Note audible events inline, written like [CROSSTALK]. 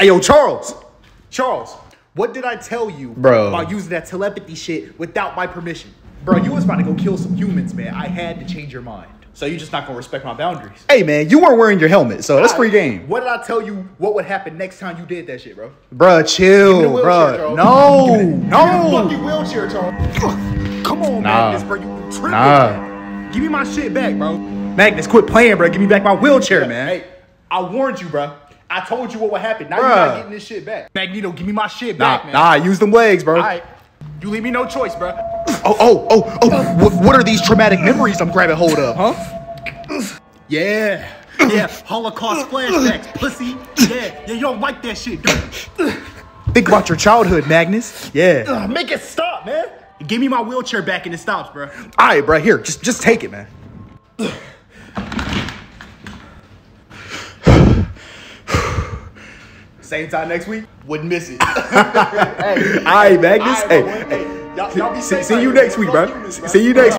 Hey, yo, Charles. Charles, what did I tell you Bro. about using that telepathy shit without my permission? Bro, you was about to go kill some humans, man. I had to change your mind. So you're just not gonna respect my boundaries. Hey, man, you weren't wearing your helmet, so that's free game. What did I tell you what would happen next time you did that shit, bro? Bruh, chill, bruh. Charles. No, Give me the no. fucking wheelchair, Charles. Come on, Nah. Magnus, bro. You tripping. Nah. Give me my shit back, bro. Magnus, quit playing, bro. Give me back my wheelchair, man. Hey, I warned you, bro. I told you what would happen. Now you're not getting this shit back. Magneto, give me my shit Nah, back, man. nah, use them legs, bro. All right. You leave me no choice, bro. Oh, oh, oh, oh. What, what are these traumatic memories I'm grabbing hold of, huh? Yeah. Yeah, Holocaust flashbacks, pussy. Yeah, yeah, you don't like that shit, you? Think about your childhood, Magnus. Yeah. Ugh, Make it stop, man. Give me my wheelchair back and it stops, bro. All right, bro. Here, just just take it, man. Same time next week, wouldn't miss it. [LAUGHS] All right, Magnus. All right, Hey, hey. hey, y'all- y'all be See, safe see out you next week, bro. See you next